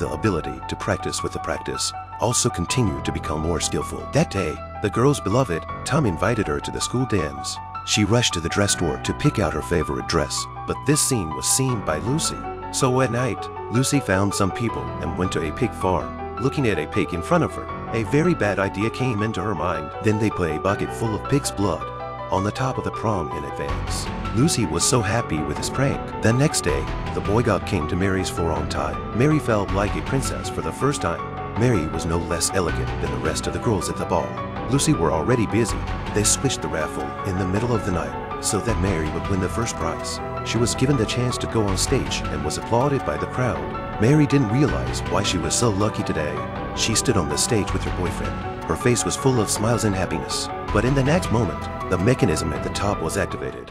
the ability to practice with the practice, also continued to become more skillful. That day, the girl's beloved, Tom invited her to the school dance. She rushed to the dress store to pick out her favorite dress, but this scene was seen by Lucy. So at night, Lucy found some people and went to a pig farm. Looking at a pig in front of her, a very bad idea came into her mind. Then they put a bucket full of pig's blood on the top of the prom in advance. Lucy was so happy with his prank. The next day, the boy god came to Mary's floor on time. Mary felt like a princess for the first time. Mary was no less elegant than the rest of the girls at the ball. Lucy were already busy. They switched the raffle in the middle of the night so that Mary would win the first prize. She was given the chance to go on stage and was applauded by the crowd. Mary didn't realize why she was so lucky today. She stood on the stage with her boyfriend. Her face was full of smiles and happiness. But in the next moment, the mechanism at the top was activated.